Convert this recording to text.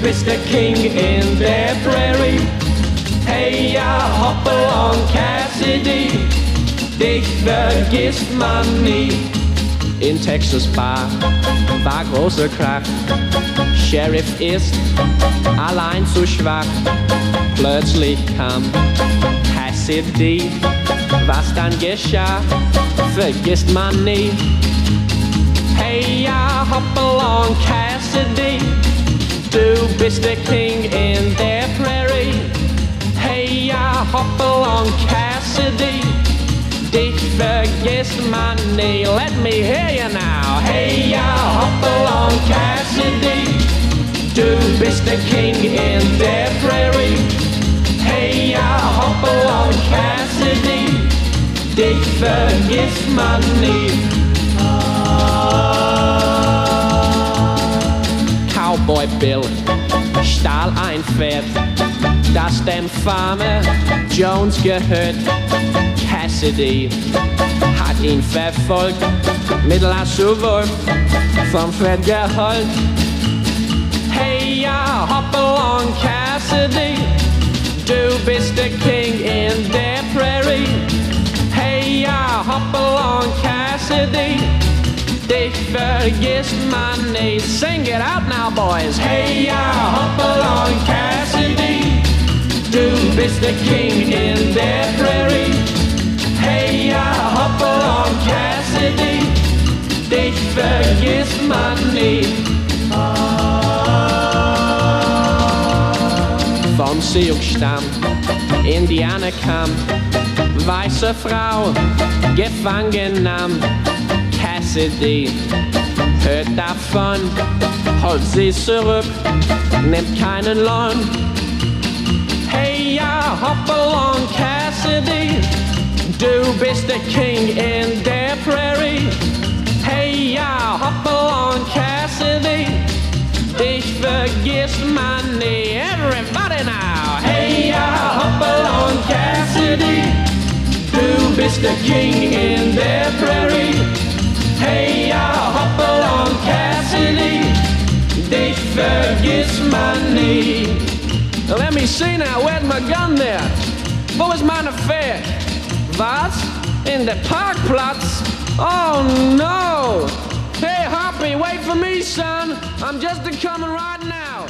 Bist der King in der Prairie. Hey ja, hopp along Cassidy. Dich vergisst man nie. In Texas Bar war großer Krach. Sheriff ist allein zu schwach. Plötzlich kam Cassidy. Was dann geschah, vergisst man nie. Hey ja, hopp along Cassidy. to Mr. King in their prairie. Hey, I hop along, Cassidy. Dick Fergus, my knee, let me hear you now. Hey, I hop along, Cassidy. Do Mr. King in their prairie. Hey, I hop along, Cassidy. Dick Fergus, my knee. Bill stahl ein Pferd, das dem Farmer Jones gehört. Cassidy hat ihn verfolgt, mit Lasso-Wurf vom Pferd geholt. Hey ja, hop along Cassidy, du bist der King in der Prairie. Hey ja, hop along Cassidy, dich vergisst man nie. Sing it out now, boys. Hey ja, hop along Cassidy, du bist der King in der Prairie. Hey ja, hop along Cassidy, dich vergisst man nie. Vom Sioux-Stamm, Indianer kam, weiße Frau, gefangen nahm. Cassidy hört davon, zurück, nimmt keinen Lohn. Hey ja, hop along Cassidy, du bist der King in der Prairie. Hey ja, hop along Cassidy, dich vergisst man nie. Everybody now. Hey ja, hop along Cassidy, du bist der King in der Prairie. Vergisst man nie. Let me see now, where's my gun there? Wo ist meine Pferd? Was? In der Parkplatz? Oh no! Hey Hoppy, wait for me, son. I'm just a coming right now.